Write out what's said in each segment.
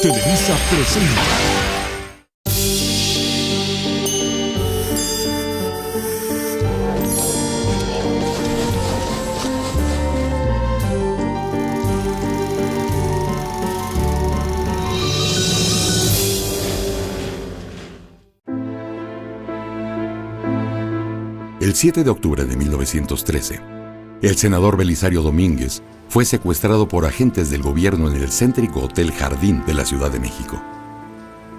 Televisa presenta. El 7 de octubre de 1913, el senador Belisario Domínguez fue secuestrado por agentes del gobierno en el céntrico Hotel Jardín de la Ciudad de México.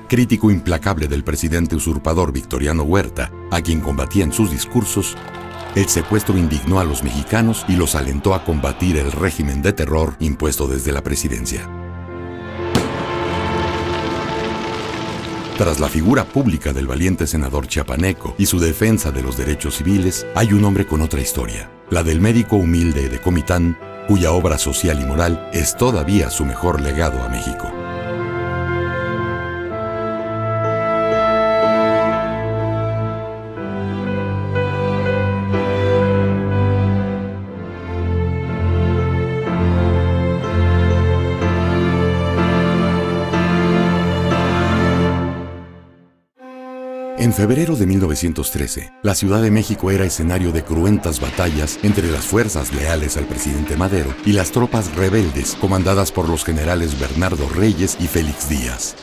Crítico implacable del presidente usurpador Victoriano Huerta, a quien combatía en sus discursos, el secuestro indignó a los mexicanos y los alentó a combatir el régimen de terror impuesto desde la presidencia. Tras la figura pública del valiente senador chiapaneco y su defensa de los derechos civiles, hay un hombre con otra historia, la del médico humilde de Comitán, cuya obra social y moral es todavía su mejor legado a México. En febrero de 1913, la Ciudad de México era escenario de cruentas batallas entre las fuerzas leales al presidente Madero y las tropas rebeldes comandadas por los generales Bernardo Reyes y Félix Díaz.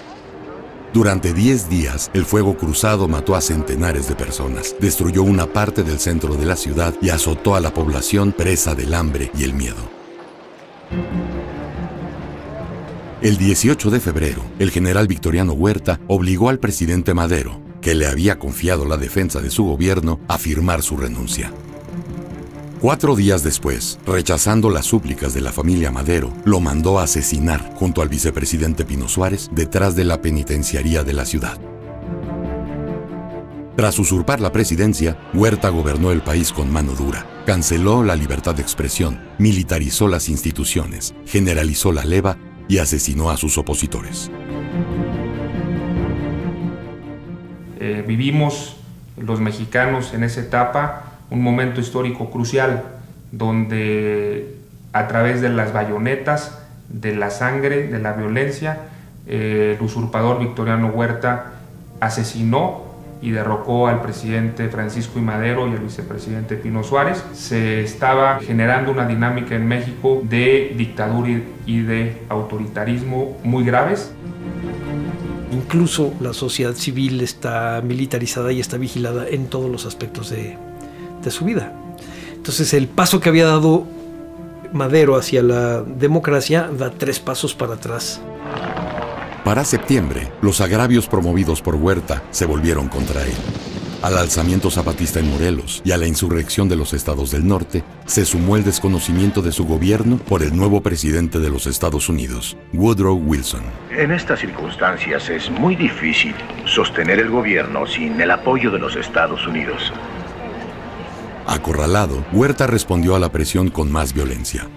Durante 10 días, el fuego cruzado mató a centenares de personas, destruyó una parte del centro de la ciudad y azotó a la población presa del hambre y el miedo. El 18 de febrero, el general Victoriano Huerta obligó al presidente Madero que le había confiado la defensa de su gobierno, a firmar su renuncia. Cuatro días después, rechazando las súplicas de la familia Madero, lo mandó a asesinar junto al vicepresidente Pino Suárez detrás de la penitenciaría de la ciudad. Tras usurpar la presidencia, Huerta gobernó el país con mano dura, canceló la libertad de expresión, militarizó las instituciones, generalizó la leva y asesinó a sus opositores. Eh, vivimos los mexicanos en esa etapa un momento histórico crucial donde a través de las bayonetas, de la sangre, de la violencia, eh, el usurpador Victoriano Huerta asesinó y derrocó al presidente Francisco I. Madero y al vicepresidente Pino Suárez. Se estaba generando una dinámica en México de dictadura y de autoritarismo muy graves. Incluso la sociedad civil está militarizada y está vigilada en todos los aspectos de, su vida. Entonces el paso que había dado Madero hacia la democracia da tres pasos para atrás. Para septiembre, los agravios promovidos por Huerta se volvieron contra él. Al alzamiento zapatista en Morelos y a la insurrección de los estados del norte, se sumó el desconocimiento de su gobierno por el nuevo presidente de los Estados Unidos, Woodrow Wilson. En estas circunstancias es muy difícil sostener el gobierno sin el apoyo de los Estados Unidos. Acorralado, Huerta respondió a la presión con más violencia.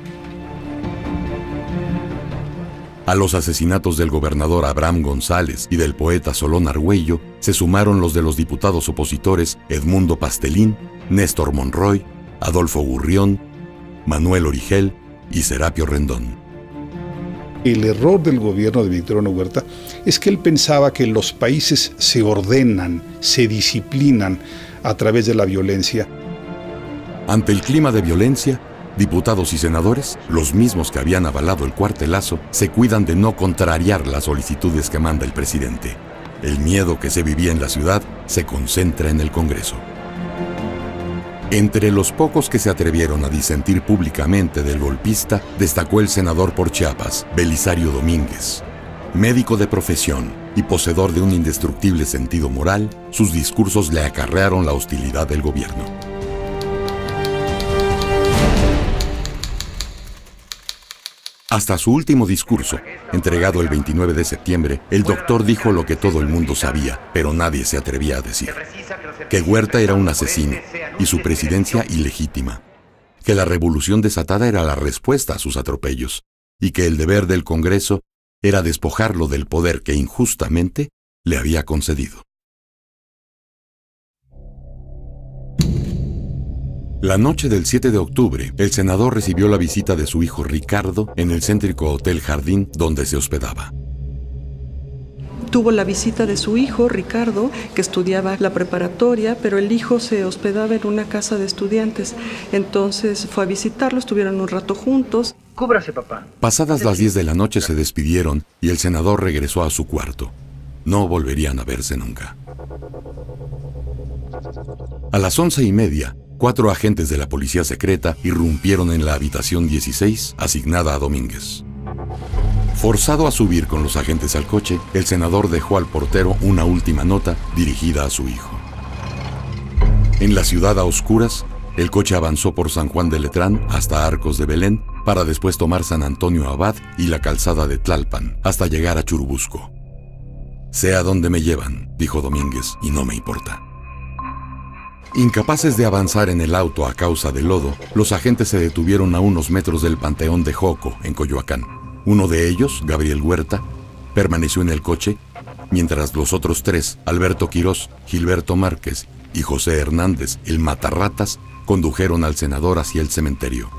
A los asesinatos del gobernador Abraham González y del poeta Solón Argüello se sumaron los de los diputados opositores Edmundo Pastelín, Néstor Monroy, Adolfo Gurrión, Manuel Origel y Serapio Rendón. El error del gobierno de Victoriano Huerta es que él pensaba que los países se ordenan, se disciplinan a través de la violencia. Ante el clima de violencia, Diputados y senadores, los mismos que habían avalado el cuartelazo, se cuidan de no contrariar las solicitudes que manda el presidente. El miedo que se vivía en la ciudad se concentra en el Congreso. Entre los pocos que se atrevieron a disentir públicamente del golpista, destacó el senador por Chiapas, Belisario Domínguez. Médico de profesión y poseedor de un indestructible sentido moral, sus discursos le acarrearon la hostilidad del gobierno. Hasta su último discurso, entregado el 29 de septiembre, el doctor dijo lo que todo el mundo sabía, pero nadie se atrevía a decir. Que Huerta era un asesino y su presidencia ilegítima. Que la revolución desatada era la respuesta a sus atropellos y que el deber del Congreso era despojarlo del poder que injustamente le había concedido. La noche del 7 de octubre, el senador recibió la visita de su hijo Ricardo en el céntrico Hotel Jardín donde se hospedaba. tuvo la visita de su hijo, Ricardo, que estudiaba la preparatoria, pero el hijo se hospedaba en una casa de estudiantes. Entonces fue a visitarlo, estuvieron un rato juntos. Cúbrase, papá. Pasadas las 10 de la noche se despidieron y el senador regresó a su cuarto. No volverían a verse nunca. A las once y media, cuatro agentes de la policía secreta irrumpieron en la habitación 16 asignada a Domínguez. Forzado a subir con los agentes al coche, el senador dejó al portero una última nota dirigida a su hijo. En la ciudad a oscuras, el coche avanzó por San Juan de Letrán hasta Arcos de Belén para después tomar San Antonio Abad y la calzada de Tlalpan hasta llegar a Churubusco. Sea donde me llevan, dijo Domínguez, y no me importa. Incapaces de avanzar en el auto a causa del lodo, los agentes se detuvieron a unos metros del Panteón de Joco, en Coyoacán. Uno de ellos, Gabriel Huerta, permaneció en el coche, mientras los otros tres, Alberto Quirós, Gilberto Márquez y José Hernández, el Matarratas, condujeron al senador hacia el cementerio.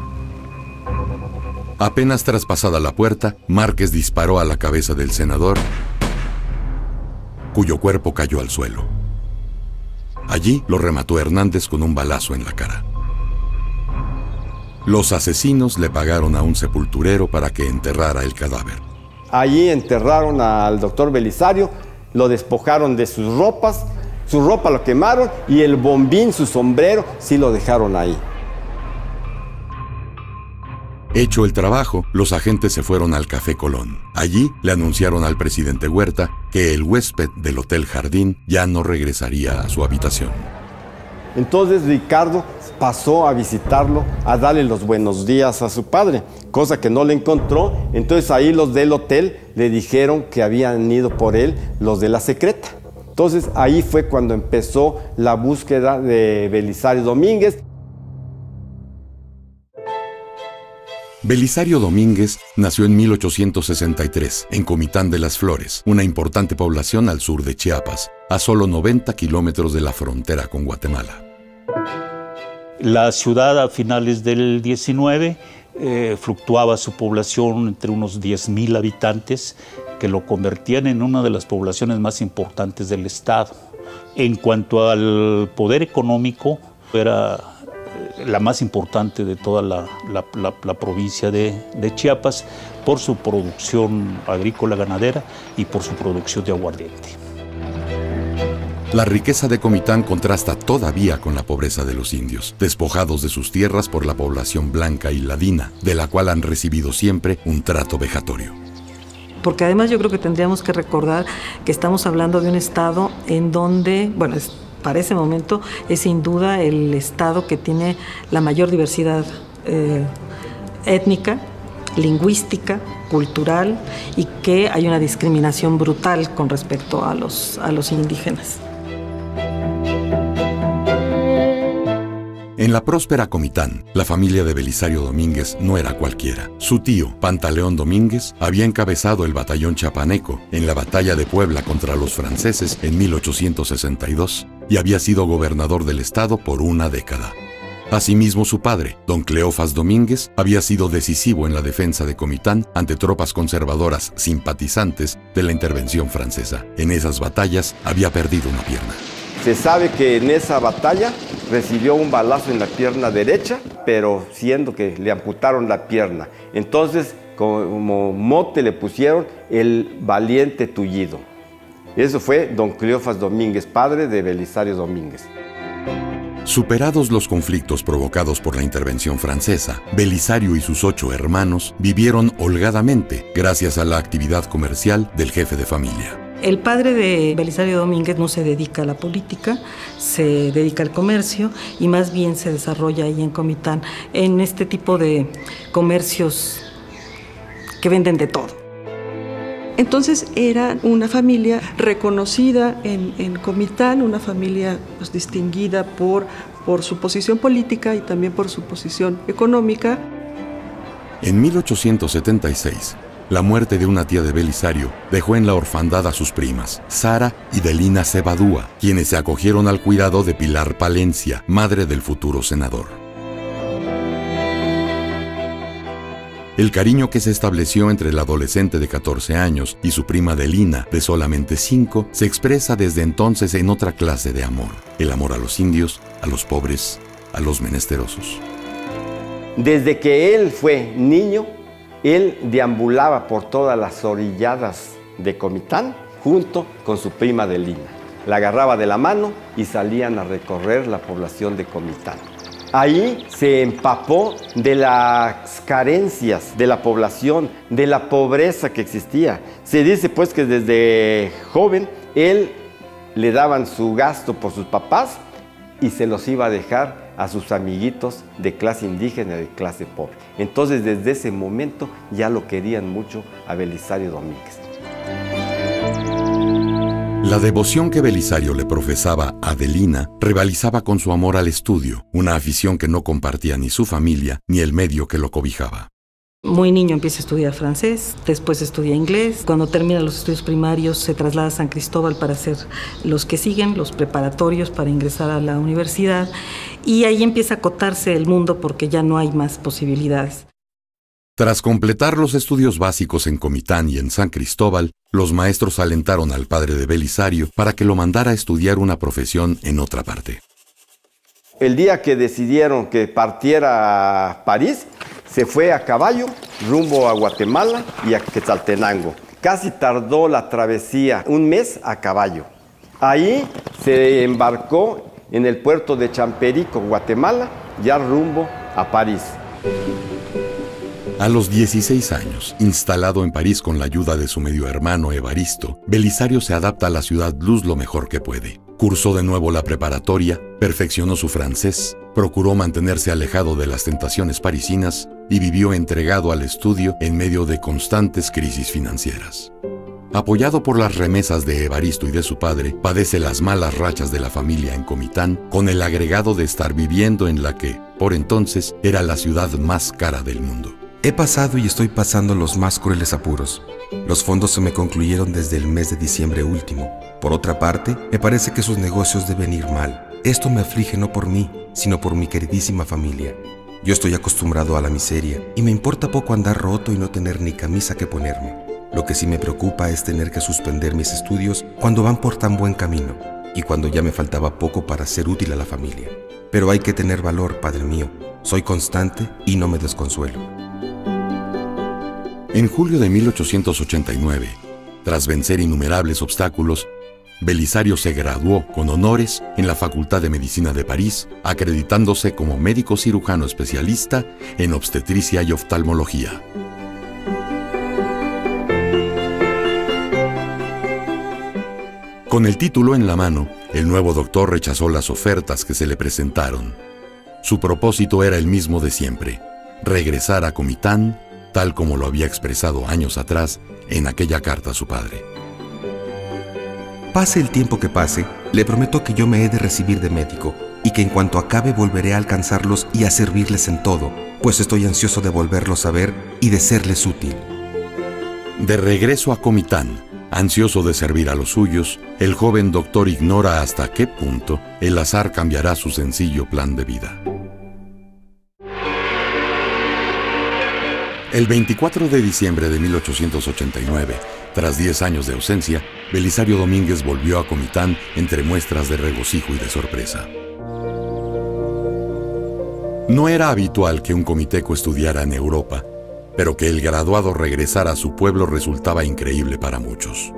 Apenas traspasada la puerta, Márquez disparó a la cabeza del senador, cuyo cuerpo cayó al suelo. Allí lo remató Hernández con un balazo en la cara. Los asesinos le pagaron a un sepulturero para que enterrara el cadáver. Allí enterraron al doctor Belisario, lo despojaron de sus ropas, su ropa lo quemaron y el bombín, su sombrero, sí lo dejaron ahí. Hecho el trabajo, los agentes se fueron al Café Colón. Allí le anunciaron al presidente Huerta que el huésped del Hotel Jardín ya no regresaría a su habitación. Entonces Ricardo pasó a visitarlo, a darle los buenos días a su padre, cosa que no le encontró. Entonces ahí los del hotel le dijeron que habían ido por él los de la secreta. Entonces ahí fue cuando empezó la búsqueda de Belisario Domínguez. Belisario Domínguez nació en 1863 en Comitán de las Flores, una importante población al sur de Chiapas, a solo 90 kilómetros de la frontera con Guatemala. La ciudad a finales del 19 eh, fluctuaba su población entre unos 10.000 habitantes, que lo convertían en una de las poblaciones más importantes del estado. En cuanto al poder económico, era la más importante de toda la, provincia de, de, Chiapas por su producción agrícola ganadera y por su producción de aguardiente. La riqueza de Comitán contrasta todavía con la pobreza de los indios, despojados de sus tierras por la población blanca y ladina, de la cual han recibido siempre un trato vejatorio porque además yo creo que tendríamos que recordar que estamos hablando de un estado en donde, bueno, es para ese momento es sin duda el estado que tiene la mayor diversidad eh, étnica, lingüística, cultural y que hay una discriminación brutal con respecto a los, a los indígenas. En la próspera Comitán, la familia de Belisario Domínguez no era cualquiera. Su tío, Pantaleón Domínguez, había encabezado el batallón chapaneco en la batalla de Puebla contra los franceses en 1862 y había sido gobernador del estado por una década. Asimismo, su padre, don Cleofas Domínguez, había sido decisivo en la defensa de Comitán ante tropas conservadoras simpatizantes de la intervención francesa. En esas batallas había perdido una pierna. Se sabe que en esa batalla recibió un balazo en la pierna derecha, pero siendo que le amputaron la pierna. Entonces, como mote le pusieron el valiente tullido. Eso fue don Cleofas Domínguez, padre de Belisario Domínguez. Superados los conflictos provocados por la intervención francesa, Belisario y sus ocho hermanos vivieron holgadamente gracias a la actividad comercial del jefe de familia. El padre de Belisario Domínguez no se dedica a la política, se dedica al comercio y más bien se desarrolla ahí en Comitán en este tipo de comercios que venden de todo. Entonces era una familia reconocida en, Comitán, una familia pues, distinguida por, por su posición política y también por su posición económica. En 1876, la muerte de una tía de Belisario dejó en la orfandad a sus primas, Sara y Delina Cebadúa, quienes se acogieron al cuidado de Pilar Palencia, madre del futuro senador. El cariño que se estableció entre el adolescente de 14 años y su prima Delina, de solamente 5, se expresa desde entonces en otra clase de amor, el amor a los indios, a los pobres, a los menesterosos. Desde que él fue niño, él deambulaba por todas las orilladas de Comitán junto con su prima Delina. La agarraba de la mano y salían a recorrer la población de Comitán. Ahí se empapó de las carencias de la población, de la pobreza que existía. Se dice pues que desde joven él le daban su gasto por sus papás y se los iba a dejar a sus amiguitos de clase indígena y de clase pobre. Entonces desde ese momento ya lo querían mucho a Belisario Domínguez. La devoción que Belisario le profesaba a Adelina rivalizaba con su amor al estudio, una afición que no compartía ni su familia ni el medio que lo cobijaba. Muy niño empieza a estudiar francés, después estudia inglés. Cuando termina los estudios primarios se traslada a San Cristóbal para hacer los que siguen, los preparatorios para ingresar a la universidad. Y ahí empieza a acotarse el mundo porque ya no hay más posibilidades. Tras completar los estudios básicos en Comitán y en San Cristóbal, los maestros alentaron al padre de Belisario para que lo mandara a estudiar una profesión en otra parte. El día que decidieron que partiera a París, se fue a caballo rumbo a Guatemala y a Quetzaltenango. Casi tardó la travesía un mes a caballo. Ahí se embarcó en el puerto de Champerico, Guatemala, ya rumbo a París. A los 16 años, instalado en París con la ayuda de su medio hermano Evaristo, Belisario se adapta a la ciudad luz lo mejor que puede. Cursó de nuevo la preparatoria, perfeccionó su francés, procuró mantenerse alejado de las tentaciones parisinas y vivió entregado al estudio en medio de constantes crisis financieras. Apoyado por las remesas de Evaristo y de su padre, padece las malas rachas de la familia en Comitán, con el agregado de estar viviendo en la que, por entonces, era la ciudad más cara del mundo. He pasado y estoy pasando los más crueles apuros. Los fondos se me concluyeron desde el mes de diciembre último. Por otra parte, me parece que sus negocios deben ir mal. Esto me aflige no por mí, sino por mi queridísima familia. Yo estoy acostumbrado a la miseria y me importa poco andar roto y no tener ni camisa que ponerme. Lo que sí me preocupa es tener que suspender mis estudios cuando van por tan buen camino y cuando ya me faltaba poco para ser útil a la familia. Pero hay que tener valor, Padre mío. Soy constante y no me desconsuelo. En julio de 1889, tras vencer innumerables obstáculos, Belisario se graduó con honores en la Facultad de Medicina de París, acreditándose como médico cirujano especialista en obstetricia y oftalmología. Con el título en la mano, el nuevo doctor rechazó las ofertas que se le presentaron. Su propósito era el mismo de siempre, regresar a Comitán tal como lo había expresado años atrás en aquella carta a su padre. Pase el tiempo que pase, le prometo que yo me he de recibir de médico y que en cuanto acabe volveré a alcanzarlos y a servirles en todo, pues estoy ansioso de volverlos a ver y de serles útil. De regreso a Comitán, ansioso de servir a los suyos, el joven doctor ignora hasta qué punto el azar cambiará su sencillo plan de vida. El 24 de diciembre de 1889, tras 10 años de ausencia, Belisario Domínguez volvió a Comitán entre muestras de regocijo y de sorpresa. No era habitual que un comiteco estudiara en Europa, pero que el graduado regresara a su pueblo resultaba increíble para muchos.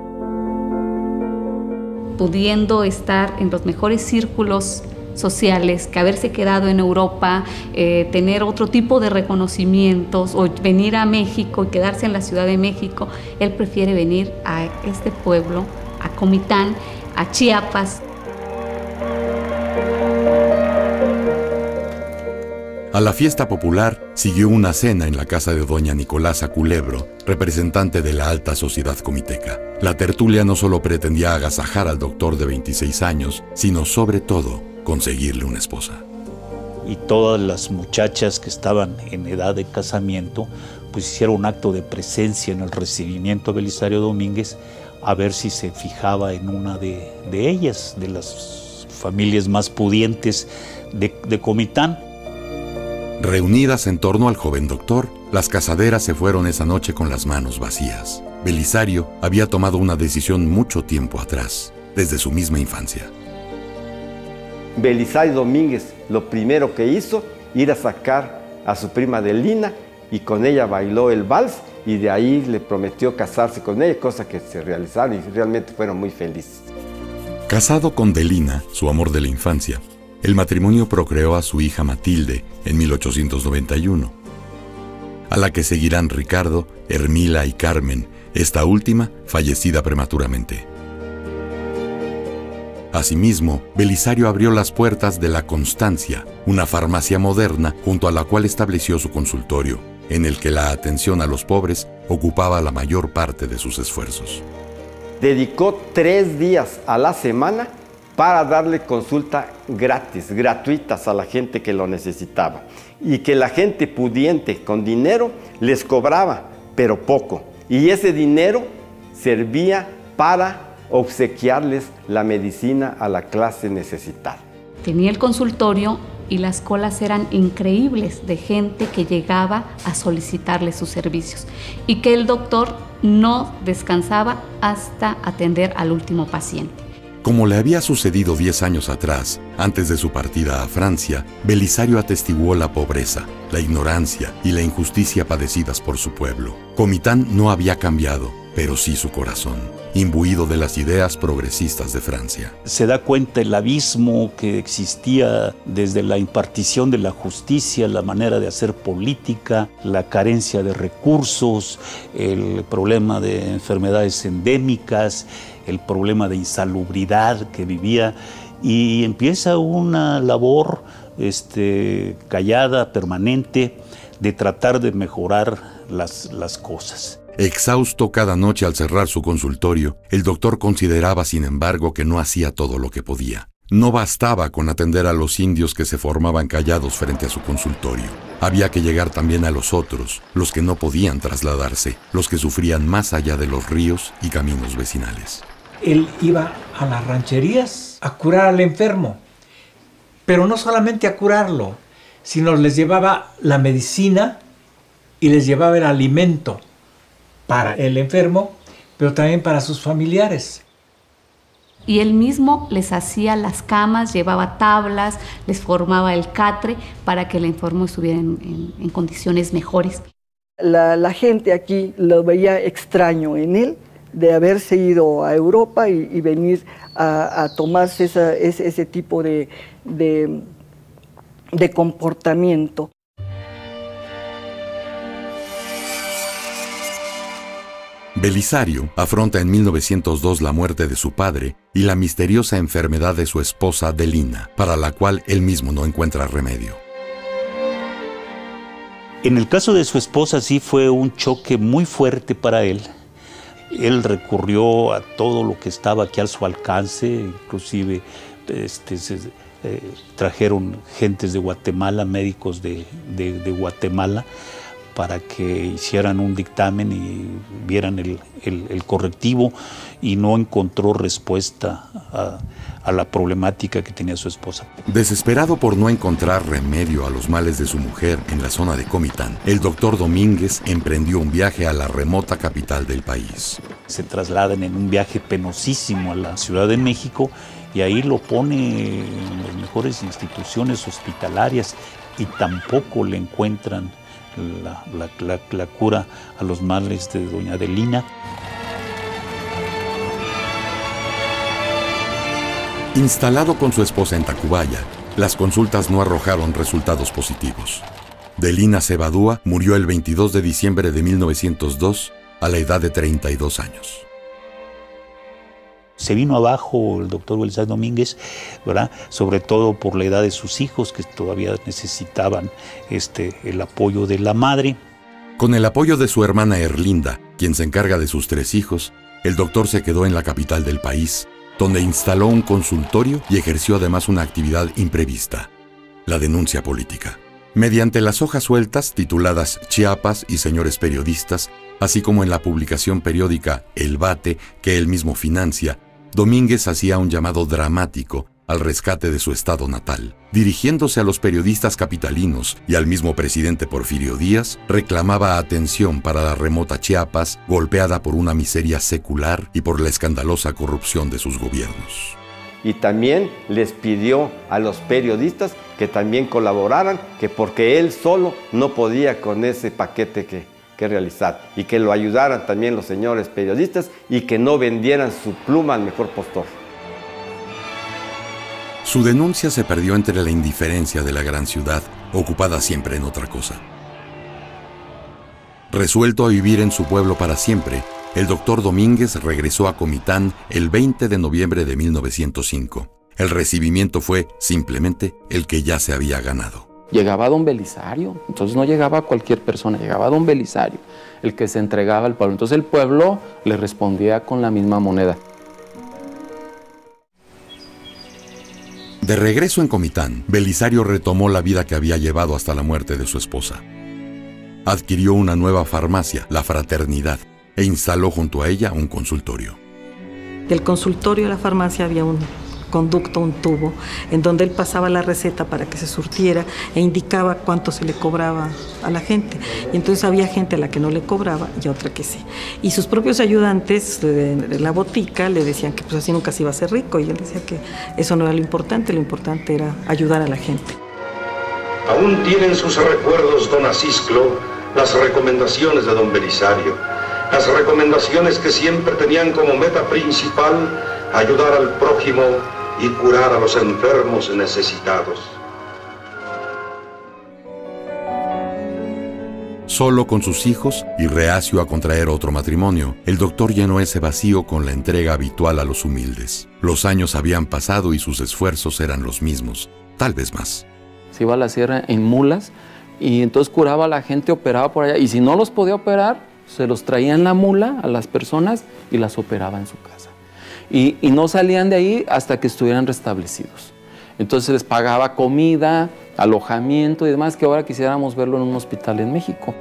Pudiendo estar en los mejores círculos sociales, que haberse quedado en Europa, eh, tener otro tipo de reconocimientos o venir a México y quedarse en la Ciudad de México, él prefiere venir a este pueblo, a Comitán, a Chiapas. A la fiesta popular siguió una cena en la casa de doña Nicolasa Culebro, representante de la alta sociedad comiteca. La tertulia no solo pretendía agasajar al doctor de 26 años, sino sobre todo conseguirle una esposa. Y todas las muchachas que estaban en edad de casamiento, pues hicieron un acto de presencia en el recibimiento de Belisario Domínguez a ver si se fijaba en una de, ellas, de las familias más pudientes de, de Comitán. Reunidas en torno al joven doctor, las casaderas se fueron esa noche con las manos vacías. Belisario había tomado una decisión mucho tiempo atrás, desde su misma infancia. Belisario Domínguez lo primero que hizo, ir a sacar a su prima Delina y con ella bailó el vals y de ahí le prometió casarse con ella, cosa que se realizaron y realmente fueron muy felices. Casado con Delina, su amor de la infancia, el matrimonio procreó a su hija Matilde en 1891, a la que seguirán Ricardo, Hermila y Carmen, esta última fallecida prematuramente. Asimismo, Belisario abrió las puertas de La Constancia, una farmacia moderna junto a la cual estableció su consultorio, en el que la atención a los pobres ocupaba la mayor parte de sus esfuerzos. Dedicó tres días a la semana para darle consulta gratis, gratuitas a la gente que lo necesitaba. Y que la gente pudiente con dinero les cobraba, pero poco. Y ese dinero servía para obsequiarles la medicina a la clase necesitada. Tenía el consultorio y las colas eran increíbles de gente que llegaba a solicitarle sus servicios y que el doctor no descansaba hasta atender al último paciente. Como le había sucedido 10 años atrás, antes de su partida a Francia, Belisario atestiguó la pobreza, la ignorancia y la injusticia padecidas por su pueblo. Comitán no había cambiado, pero sí su corazón, imbuido de las ideas progresistas de Francia. Se da cuenta el abismo que existía desde la impartición de la justicia, la manera de hacer política, la carencia de recursos, el problema de enfermedades endémicas, el problema de insalubridad que vivía y empieza una labor este, callada, permanente, de tratar de mejorar las, las cosas. Exhausto cada noche al cerrar su consultorio, el doctor consideraba, sin embargo, que no hacía todo lo que podía. No bastaba con atender a los indios que se formaban callados frente a su consultorio. Había que llegar también a los otros, los que no podían trasladarse, los que sufrían más allá de los ríos y caminos vecinales. Él iba a las rancherías a curar al enfermo, pero no solamente a curarlo, sino les llevaba la medicina y les llevaba el alimento para el enfermo, pero también para sus familiares. Y él mismo les hacía las camas, llevaba tablas, les formaba el catre para que el enfermo estuviera en, condiciones mejores. La, gente aquí lo veía extraño en él de haberse ido a Europa y, venir a, tomarse ese, tipo de comportamiento. Belisario afronta en 1902 la muerte de su padre y la misteriosa enfermedad de su esposa Delina, para la cual él mismo no encuentra remedio. En el caso de su esposa sí fue un choque muy fuerte para él. Él recurrió a todo lo que estaba aquí a su alcance, inclusive este, eh, trajeron gentes de Guatemala, médicos de Guatemala, para que hicieran un dictamen y vieran el, correctivo y no encontró respuesta a, a, la problemática que tenía su esposa. Desesperado por no encontrar remedio a los males de su mujer en la zona de Comitán, el doctor Domínguez emprendió un viaje a la remota capital del país. Se trasladan en un viaje penosísimo a la Ciudad de México y ahí lo pone en las mejores instituciones hospitalarias y tampoco le encuentran la, cura a los males de doña Adelina. Instalado con su esposa en Tacubaya, las consultas no arrojaron resultados positivos. Delina Cebadúa murió el 22 de diciembre de 1902 a la edad de 32 años se vino abajo el doctor Belisario Domínguez, ¿verdad? sobre todo por la edad de sus hijos que todavía necesitaban este, el apoyo de la madre. Con el apoyo de su hermana Erlinda, quien se encarga de sus tres hijos, el doctor se quedó en la capital del país, donde instaló un consultorio y ejerció además una actividad imprevista, la denuncia política. Mediante las hojas sueltas tituladas Chiapas y Señores Periodistas, así como en la publicación periódica El Bate, que él mismo financia, Domínguez hacía un llamado dramático al rescate de su estado natal. Dirigiéndose a los periodistas capitalinos y al mismo presidente Porfirio Díaz, reclamaba atención para la remota Chiapas, golpeada por una miseria secular y por la escandalosa corrupción de sus gobiernos. Y también les pidió a los periodistas que también colaboraran, que porque él solo no podía con ese paquete que, realizar, y que lo ayudaran también los señores periodistas y que no vendieran su pluma al mejor postor. Su denuncia se perdió entre la indiferencia de la gran ciudad, ocupada siempre en otra cosa. Resuelto a vivir en su pueblo para siempre, el doctor Domínguez regresó a Comitán el 20 de noviembre de 1905. El recibimiento fue simplemente el que ya se había ganado. Llegaba don Belisario, entonces no llegaba cualquier persona, llegaba don Belisario, el que se entregaba al pueblo. Entonces el pueblo le respondía con la misma moneda. De regreso en Comitán, Belisario retomó la vida que había llevado hasta la muerte de su esposa. Adquirió una nueva farmacia, la Fraternidad, e instaló junto a ella un consultorio. Del consultorio a la farmacia había un conducto, un tubo, en donde él pasaba la receta para que se surtiera e indicaba cuánto se le cobraba a la gente. Y entonces había gente a la que no le cobraba y otra que sí. Y sus propios ayudantes de la botica le decían que pues así nunca se iba a ser rico y él decía que eso no era lo importante, lo importante era ayudar a la gente. Aún tienen sus recuerdos don Asisclo las recomendaciones de don Belisario, las recomendaciones que siempre tenían como meta principal ayudar al prójimo y curar a los enfermos necesitados. Solo con sus hijos y reacio a contraer otro matrimonio, el doctor llenó ese vacío con la entrega habitual a los humildes. Los años habían pasado y sus esfuerzos eran los mismos, tal vez más. Se iba a la sierra en mulas y entonces curaba a la gente, operaba por allá y si no los podía operar, se los traía en la mula a las personas y las operaba en su casa y, no salían de ahí hasta que estuvieran restablecidos. Entonces les pagaba comida, alojamiento y demás, que ahora quisiéramos verlo en un hospital en México.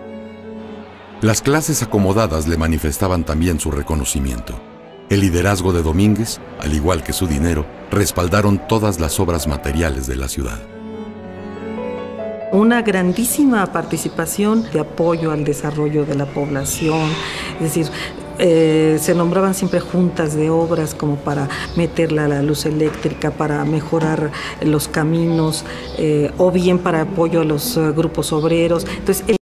Las clases acomodadas le manifestaban también su reconocimiento. El liderazgo de Domínguez, al igual que su dinero, respaldaron todas las obras materiales de la ciudad. Una grandísima participación de apoyo al desarrollo de la población, es decir, eh, se nombraban siempre juntas de obras como para meterla a la luz eléctrica, para mejorar los caminos eh, o bien para apoyo a los eh, grupos obreros. Entonces,